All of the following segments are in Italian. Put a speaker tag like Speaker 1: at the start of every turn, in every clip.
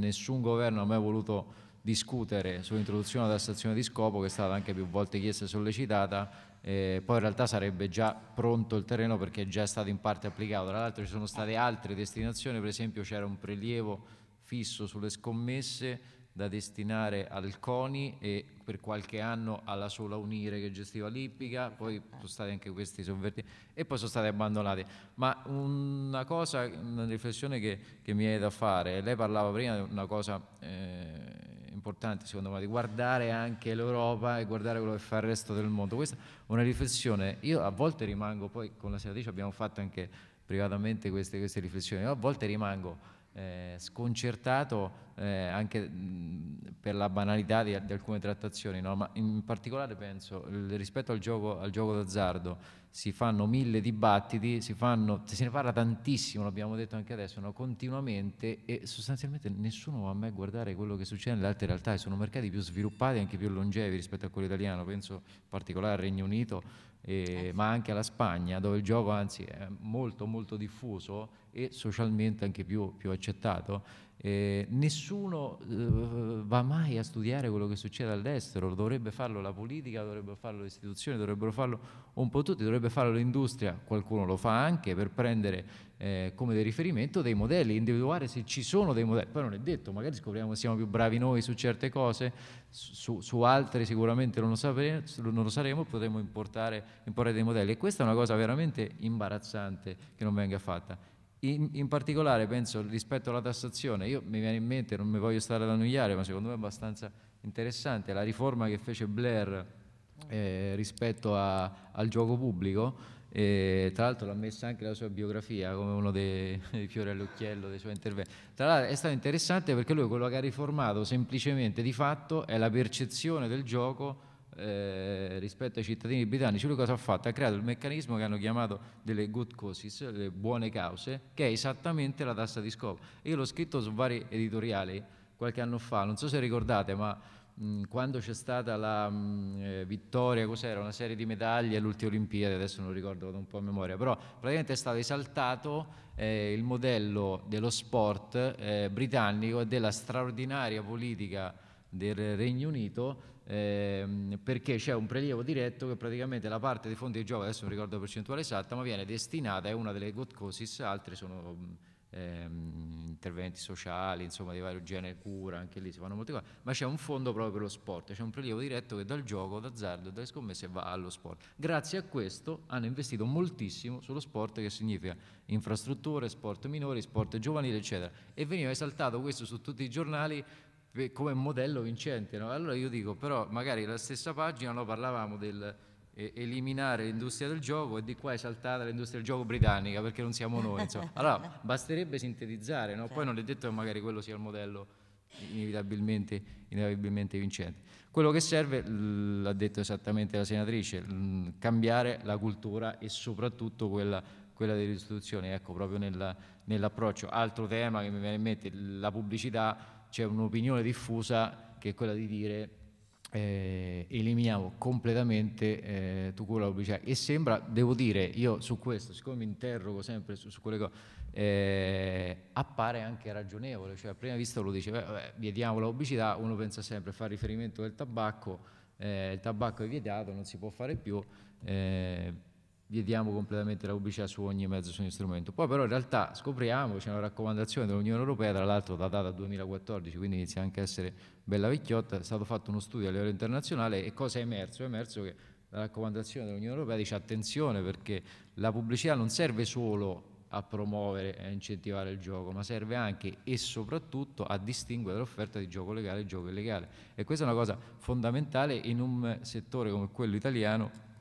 Speaker 1: nessun governo ha mai voluto discutere sull'introduzione della stazione di scopo che è stata anche più volte chiesta e sollecitata, eh, poi in realtà sarebbe già pronto il terreno perché è già stato in parte applicato. Tra l'altro ci sono state altre destinazioni, per esempio c'era un prelievo fisso sulle scommesse da destinare al CONI e per qualche anno alla sola Unire che gestiva l'Ippica, poi sono stati anche questi sovvertiti e poi sono stati abbandonati. Ma una cosa, una riflessione che, che mi è da fare, lei parlava prima di una cosa eh, importante secondo me, di guardare anche l'Europa e guardare quello che fa il resto del mondo. Questa è una riflessione, io a volte rimango, poi con la senatrice abbiamo fatto anche privatamente queste, queste riflessioni, io a volte rimango eh, sconcertato eh, anche mh, per la banalità di, di alcune trattazioni, no? ma in particolare penso rispetto al gioco, al gioco d'azzardo si fanno mille dibattiti, si fanno, se ne parla tantissimo, l'abbiamo detto anche adesso, no? continuamente e sostanzialmente nessuno va a mai guardare quello che succede nelle altre realtà, sono mercati più sviluppati e anche più longevi rispetto a quello italiano, penso in particolare al Regno Unito, eh, ma anche alla Spagna, dove il gioco anzi è molto molto diffuso e socialmente anche più, più accettato. Eh, nessuno eh, va mai a studiare quello che succede all'estero, dovrebbe farlo la politica, dovrebbero farlo le istituzioni, dovrebbero farlo un po' tutti, dovrebbe farlo l'industria, qualcuno lo fa anche per prendere eh, come riferimento dei modelli, individuare se ci sono dei modelli, poi non è detto, magari scopriamo che siamo più bravi noi su certe cose, su, su altre sicuramente non lo, sapere, non lo saremo, potremo importare, imporre dei modelli. E questa è una cosa veramente imbarazzante che non venga fatta. In, in, particolare penso rispetto alla tassazione, io mi viene in mente, non mi voglio stare ad annoiare, ma secondo me è abbastanza interessante la riforma che fece Blair eh, rispetto a, al gioco pubblico, e tra l'altro l'ha messa anche nella sua biografia come uno dei, dei fiori all'occhiello dei suoi interventi. Tra l'altro è stato interessante perché lui quello che ha riformato semplicemente di fatto è la percezione del gioco eh, rispetto ai cittadini britannici, lui cosa ha fatto? Ha creato il meccanismo che hanno chiamato delle good causes, le buone cause, che è esattamente la tassa di scopo. Io l'ho scritto su vari editoriali qualche anno fa, non so se ricordate, ma mh, quando c'è stata la mh, eh, vittoria, cos'era? Una serie di medaglie all'ultima Olimpiade, adesso non ricordo, vado un po' a memoria, però praticamente è stato esaltato eh, il modello dello sport eh, britannico e della straordinaria politica del Regno Unito ehm, perché c'è un prelievo diretto che praticamente la parte dei fondi di gioco, adesso non ricordo la percentuale esatta, ma viene destinata, è una delle good causes, altre sono ehm, interventi sociali, insomma di vario genere, cura, anche lì si fanno molte cose, ma c'è un fondo proprio per lo sport, c'è un prelievo diretto che dal gioco, d'azzardo e dalle scommesse va allo sport. Grazie a questo hanno investito moltissimo sullo sport che significa infrastrutture, sport minori, sport giovanili, eccetera. E veniva esaltato questo su tutti i giornali come modello vincente. No? Allora io dico, però magari la stessa pagina no, parlavamo del eh, eliminare l'industria del gioco e di qua esaltata l'industria del gioco britannica perché non siamo noi. Insomma. Allora basterebbe sintetizzare, no? poi non è detto che magari quello sia il modello inevitabilmente, inevitabilmente vincente. Quello che serve, l'ha detto esattamente la senatrice, cambiare la cultura e soprattutto quella, quella delle istituzioni, ecco proprio nella, nell'approccio. Altro tema che mi viene in mente, la pubblicità c'è un'opinione diffusa che è quella di dire eh, eliminiamo completamente eh, tu la pubblicità e sembra, devo dire, io su questo, siccome mi interrogo sempre su, su quelle cose, eh, appare anche ragionevole, cioè a prima vista lo dice, beh, vietiamo la pubblicità, uno pensa sempre a fare riferimento al tabacco, eh, il tabacco è vietato, non si può fare più, vietiamo completamente la pubblicità su ogni mezzo, su ogni strumento. Poi però in realtà scopriamo, c'è una raccomandazione dell'Unione Europea, tra l'altro datata 2014, quindi inizia anche a essere bella vecchiotta, è stato fatto uno studio a livello internazionale e cosa è emerso? È emerso che la raccomandazione dell'Unione Europea dice attenzione perché la pubblicità non serve solo a promuovere e incentivare il gioco, ma serve anche e soprattutto a distinguere l'offerta di gioco legale e gioco illegale. E questa è una cosa fondamentale in un settore come quello italiano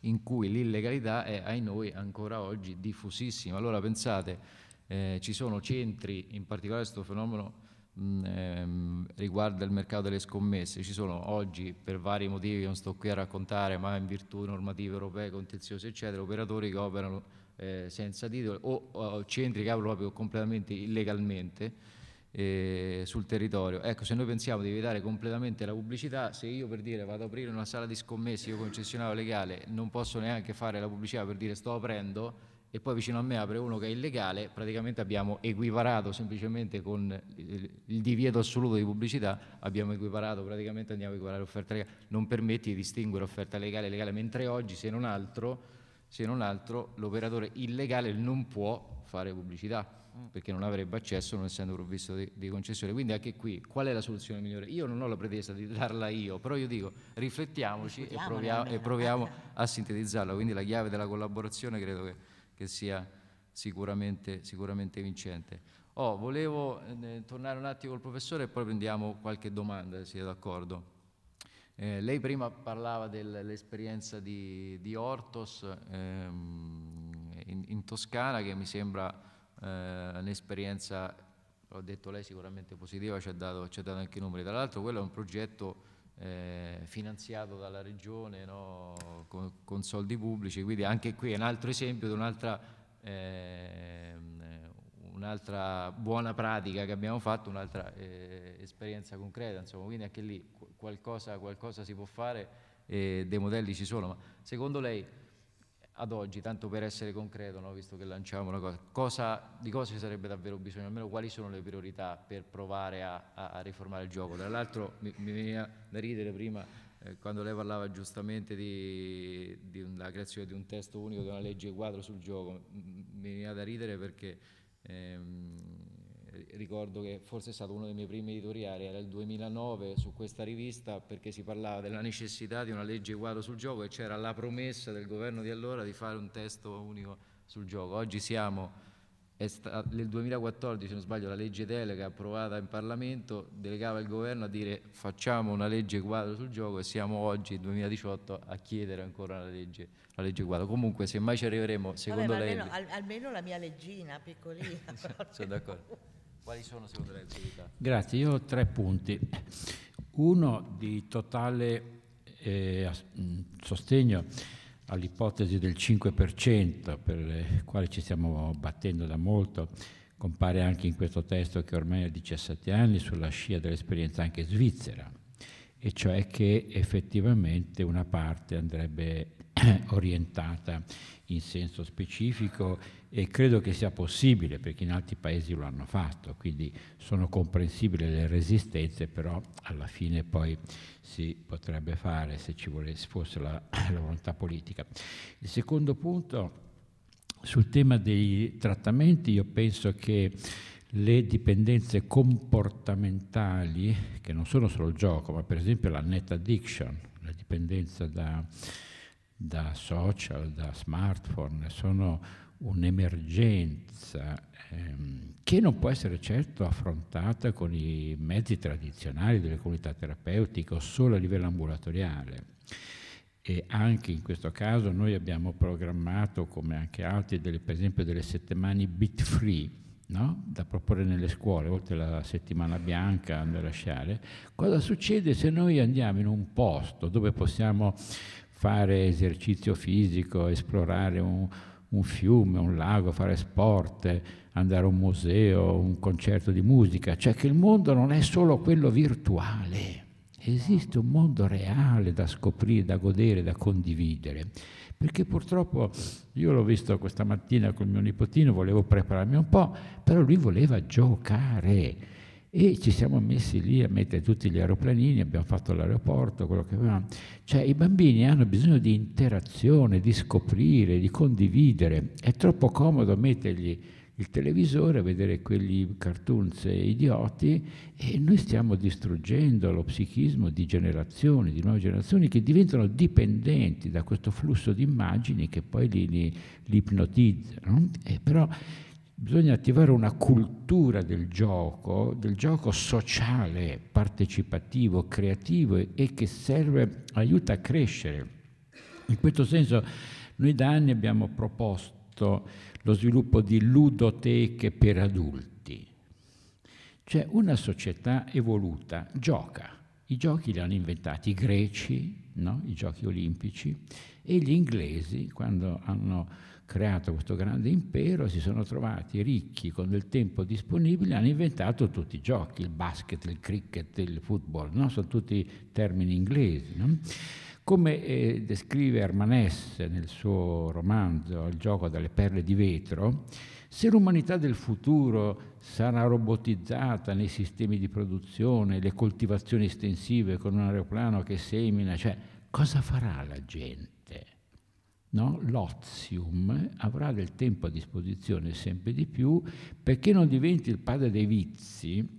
Speaker 1: in cui l'illegalità è, ai noi, ancora oggi diffusissima. Allora pensate, eh, ci sono centri, in particolare questo fenomeno mh, ehm, riguarda il mercato delle scommesse, ci sono oggi, per vari motivi che non sto qui a raccontare, ma in virtù di normative europee, contenziose, eccetera, operatori che operano eh, senza titolo o, o centri che aprono proprio completamente illegalmente, sul territorio. Ecco, se noi pensiamo di evitare completamente la pubblicità, se io per dire vado ad aprire una sala di scommesse, io concessionario legale, non posso neanche fare la pubblicità per dire sto aprendo, e poi vicino a me apre uno che è illegale, praticamente abbiamo equiparato semplicemente con il, divieto assoluto di pubblicità, abbiamo equiparato, praticamente andiamo a equiparare offerta legale, non permette di distinguere offerta legale e legale, mentre oggi se non altro, se non altro l'operatore illegale non può fare pubblicità perché non avrebbe accesso non essendo provvisto di, di, concessione. Quindi anche qui qual è la soluzione migliore? Io non ho la pretesa di darla io, però io dico riflettiamoci e proviamo, e proviamo, a sintetizzarla. Quindi la chiave della collaborazione credo che, che sia sicuramente, sicuramente vincente. Oh, volevo eh, tornare un attimo col professore e poi prendiamo qualche domanda, se siete d'accordo. Eh, lei prima parlava dell'esperienza di, di Ortos ehm, in, in Toscana che mi sembra eh, un'esperienza, l'ho detto lei, sicuramente positiva, ci ha dato, ci ha dato anche i numeri. Tra l'altro quello è un progetto eh, finanziato dalla regione no? con, con, soldi pubblici, quindi anche qui è un altro esempio di un'altra, eh, un'altra buona pratica che abbiamo fatto, un'altra eh, esperienza concreta, insomma, quindi anche lì qualcosa, qualcosa si può fare e dei modelli ci sono, ma secondo lei ad oggi, tanto per essere concreto, no, visto che lanciamo una cosa, cosa, di cosa ci sarebbe davvero bisogno, almeno quali sono le priorità per provare a, a, a riformare il gioco. Tra l'altro mi, mi, veniva da ridere prima eh, quando lei parlava giustamente di, una creazione di un testo unico, di una legge quadro sul gioco, mi veniva da ridere perché ehm, ricordo che forse è stato uno dei miei primi editoriali, era il 2009 su questa rivista perché si parlava della necessità di una legge quadro sul gioco e c'era la promessa del governo di allora di fare un testo unico sul gioco. Oggi siamo nel 2014, se non sbaglio, la legge delega approvata in Parlamento delegava il governo a dire facciamo una legge quadro sul gioco e siamo oggi, nel 2018, a chiedere ancora la legge, la legge quadro. Comunque, se mai ci arriveremo, secondo
Speaker 2: Vabbè,
Speaker 1: lei...
Speaker 2: Almeno, almeno, la mia leggina, piccolina.
Speaker 1: sono d'accordo. Quali sono secondo lei le priorità?
Speaker 3: Grazie, io ho tre punti. Uno di totale eh, sostegno all'ipotesi del 5% per le quali ci stiamo battendo da molto, compare anche in questo testo che ormai ha 17 anni sulla scia dell'esperienza anche svizzera, e cioè che effettivamente una parte andrebbe orientata in senso specifico e credo che sia possibile perché in altri paesi lo hanno fatto, quindi sono comprensibili le resistenze, però alla fine poi si potrebbe fare se ci volesse, fosse la, la volontà politica. Il secondo punto, sul tema dei trattamenti, io penso che le dipendenze comportamentali, che non sono solo il gioco, ma per esempio la net addiction, la dipendenza da da social, da smartphone, sono un'emergenza ehm, che non può essere certo affrontata con i mezzi tradizionali delle comunità terapeutiche o solo a livello ambulatoriale. E anche in questo caso noi abbiamo programmato, come anche altri, delle, per esempio delle settimane bit free, no? da proporre nelle scuole, oltre alla settimana bianca da lasciare. Cosa succede se noi andiamo in un posto dove possiamo fare esercizio fisico, esplorare un, un fiume, un lago, fare sport, andare a un museo, un concerto di musica, cioè che il mondo non è solo quello virtuale, esiste un mondo reale da scoprire, da godere, da condividere. Perché purtroppo io l'ho visto questa mattina con mio nipotino, volevo prepararmi un po', però lui voleva giocare e ci siamo messi lì a mettere tutti gli aeroplanini, abbiamo fatto l'aeroporto, quello che avevamo. Cioè i bambini hanno bisogno di interazione, di scoprire, di condividere. È troppo comodo mettergli il televisore a vedere quegli cartoons idioti e noi stiamo distruggendo lo psichismo di generazioni, di nuove generazioni che diventano dipendenti da questo flusso di immagini che poi li, li, li ipnotizzano. Eh, però Bisogna attivare una cultura del gioco, del gioco sociale, partecipativo, creativo e che serve, aiuta a crescere. In questo senso noi da anni abbiamo proposto lo sviluppo di ludoteche per adulti. Cioè una società evoluta gioca. I giochi li hanno inventati i greci, no? i giochi olimpici, e gli inglesi quando hanno creato questo grande impero, si sono trovati ricchi con del tempo disponibile, hanno inventato tutti i giochi, il basket, il cricket, il football, no? sono tutti termini inglesi. No? Come eh, descrive Armanès nel suo romanzo Il gioco dalle perle di vetro, se l'umanità del futuro sarà robotizzata nei sistemi di produzione, le coltivazioni estensive con un aeroplano che semina, cioè cosa farà la gente? No? L'ozium avrà del tempo a disposizione sempre di più perché non diventi il padre dei vizi,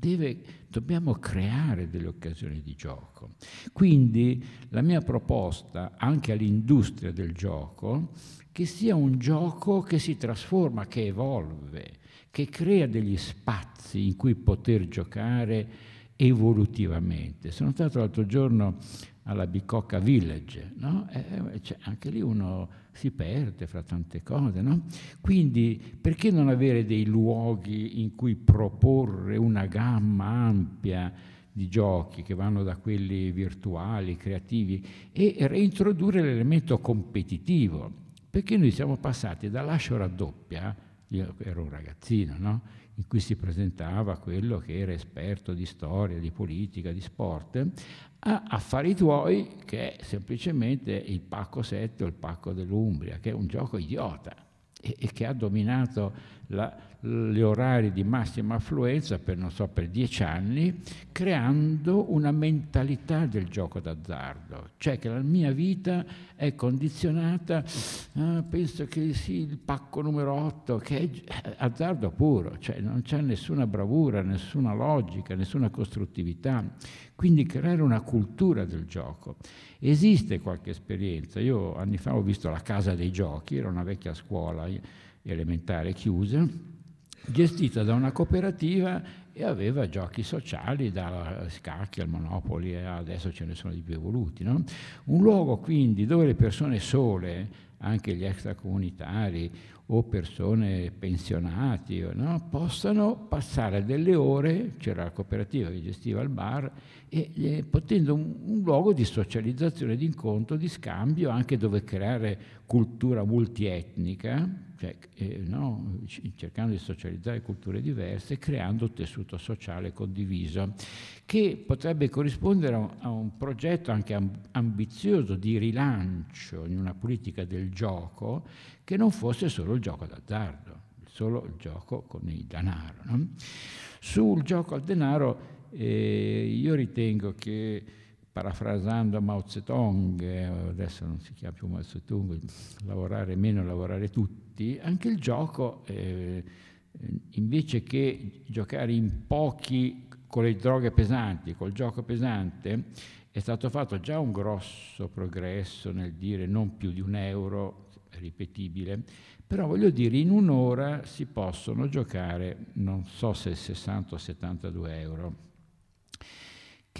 Speaker 3: deve, dobbiamo creare delle occasioni di gioco. Quindi la mia proposta anche all'industria del gioco che sia un gioco che si trasforma, che evolve, che crea degli spazi in cui poter giocare evolutivamente. Sono stato l'altro giorno alla Bicocca Village, no? cioè, anche lì uno si perde fra tante cose. No? Quindi perché non avere dei luoghi in cui proporre una gamma ampia di giochi che vanno da quelli virtuali, creativi e reintrodurre l'elemento competitivo? Perché noi siamo passati dall'ascio raddoppia, io ero un ragazzino, no? In cui si presentava quello che era esperto di storia, di politica, di sport, a Affari tuoi, che è semplicemente il pacco 7 o il pacco dell'Umbria, che è un gioco idiota e, e che ha dominato la, gli orari di massima affluenza per, non so, per dieci anni, creando una mentalità del gioco d'azzardo, cioè che la mia vita è condizionata, ah, penso che sì, il pacco numero 8, che è azzardo puro, cioè non c'è nessuna bravura, nessuna logica, nessuna costruttività. Quindi creare una cultura del gioco. Esiste qualche esperienza, io anni fa ho visto la Casa dei Giochi, era una vecchia scuola elementare chiusa, gestita da una cooperativa e aveva giochi sociali, da scacchi al Monopoli, e adesso ce ne sono di più evoluti. No? Un luogo quindi dove le persone sole, anche gli extracomunitari o persone pensionati, no? possano passare delle ore, c'era la cooperativa che gestiva il bar, e eh, potendo un, un, luogo di socializzazione, di incontro, di scambio, anche dove creare cultura multietnica, cioè, eh, no? cercando di socializzare culture diverse, creando un tessuto sociale condiviso, che potrebbe corrispondere a un, progetto anche ambizioso di rilancio in una politica del gioco che non fosse solo il gioco d'azzardo, solo il gioco con il denaro. No? Sul gioco al denaro e io ritengo che, parafrasando Mao Zedong, eh, adesso non si chiama più Mao Zedong, lavorare meno, lavorare tutti, anche il gioco, eh, invece che giocare in pochi con le droghe pesanti, col gioco pesante, è stato fatto già un grosso progresso nel dire non più di un euro ripetibile, però voglio dire in un'ora si possono giocare non so se 60 o 72 euro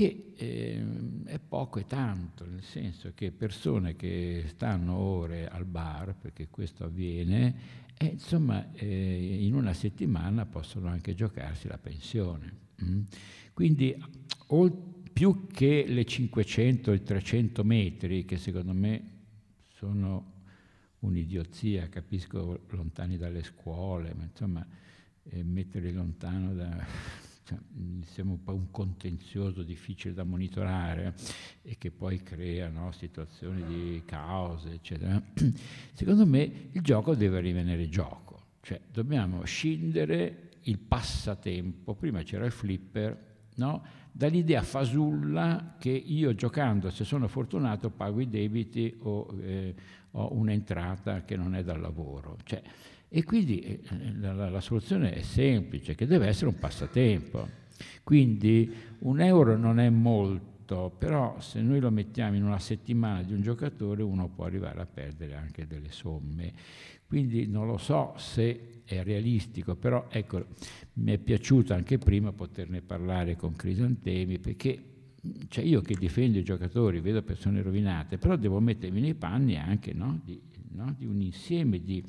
Speaker 3: che eh, è poco e tanto, nel senso che persone che stanno ore al bar, perché questo avviene, eh, insomma eh, in una settimana possono anche giocarsi la pensione. Mm? Quindi più che le 500 e 300 metri, che secondo me sono un'idiozia, capisco lontani dalle scuole, ma insomma eh, metterli lontano da siamo un po' un contenzioso difficile da monitorare e che poi crea no, situazioni di caos, eccetera. Secondo me il gioco deve rimanere gioco, cioè dobbiamo scindere il passatempo, prima c'era il flipper, no? dall'idea fasulla che io giocando, se sono fortunato, pago i debiti o eh, ho un'entrata che non è dal lavoro. Cioè, e quindi eh, la, la, la, soluzione è semplice, che deve essere un passatempo. Quindi un euro non è molto, però se noi lo mettiamo in una settimana di un giocatore uno può arrivare a perdere anche delle somme. Quindi non lo so se è realistico, però ecco, mi è piaciuto anche prima poterne parlare con Crisantemi, perché cioè io che difendo i giocatori, vedo persone rovinate, però devo mettermi nei panni anche no, di, no, di un insieme di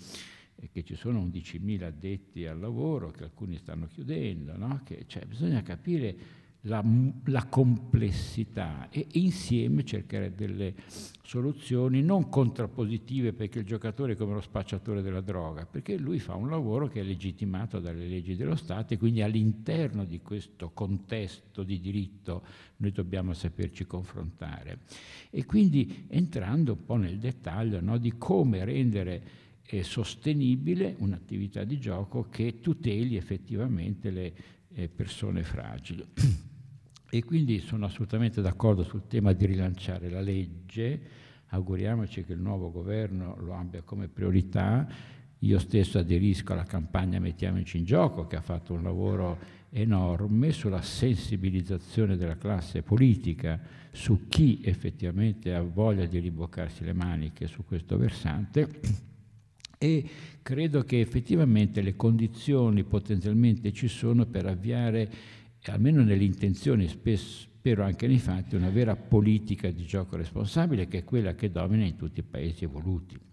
Speaker 3: che ci sono 11.000 addetti al lavoro, che alcuni stanno chiudendo, no? che, cioè, bisogna capire la, la, complessità e insieme cercare delle soluzioni non contrappositive perché il giocatore è come lo spacciatore della droga, perché lui fa un lavoro che è legittimato dalle leggi dello Stato e quindi all'interno di questo contesto di diritto noi dobbiamo saperci confrontare. E quindi entrando un po' nel dettaglio no, di come rendere eh, sostenibile un'attività di gioco che tuteli effettivamente le eh, persone fragili. E quindi sono assolutamente d'accordo sul tema di rilanciare la legge, auguriamoci che il nuovo governo lo abbia come priorità. Io stesso aderisco alla campagna Mettiamoci in gioco, che ha fatto un lavoro enorme sulla sensibilizzazione della classe politica su chi effettivamente ha voglia di riboccarsi le maniche su questo versante e credo che effettivamente le condizioni potenzialmente ci sono per avviare almeno nelle intenzioni, spero anche nei fatti, una vera politica di gioco responsabile che è quella che domina in tutti i paesi evoluti.